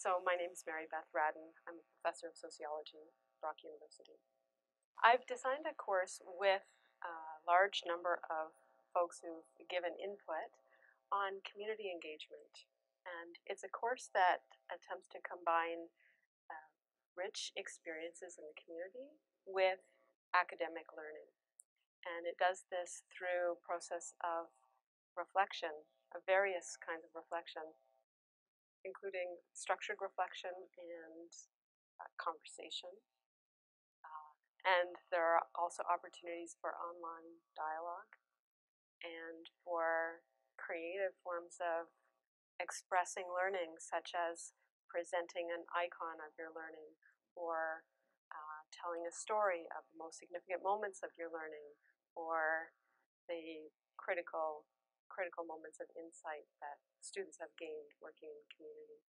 so my name is Mary-Beth Raddon. I'm a professor of sociology at Brock University. I've designed a course with a large number of folks who've given input on community engagement. And it's a course that attempts to combine uh, rich experiences in the community with academic learning. And it does this through process of reflection, of various kinds of reflection, including structured reflection and uh, conversation. Uh, and there are also opportunities for online dialogue and for creative forms of expressing learning, such as presenting an icon of your learning or uh, telling a story of the most significant moments of your learning or the critical critical moments of insight that students have gained working in the community.